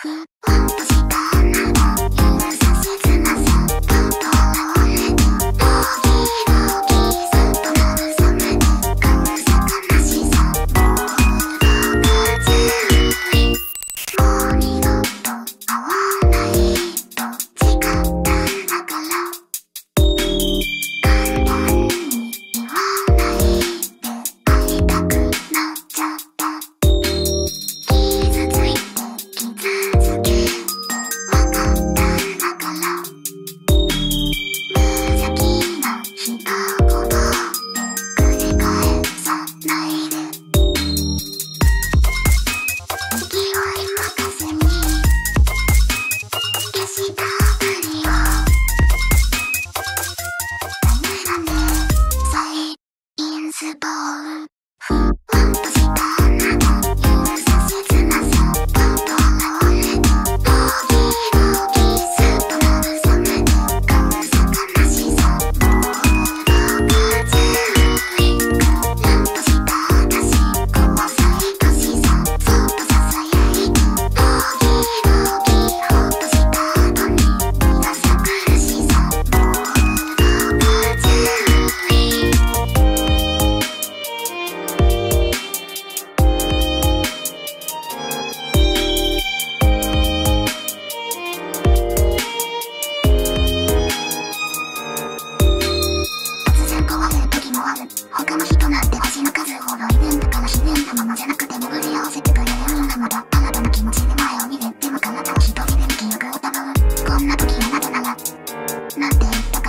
ふっ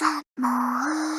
さもう。